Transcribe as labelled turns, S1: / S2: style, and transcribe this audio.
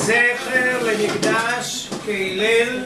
S1: זכר למקדש כהלל.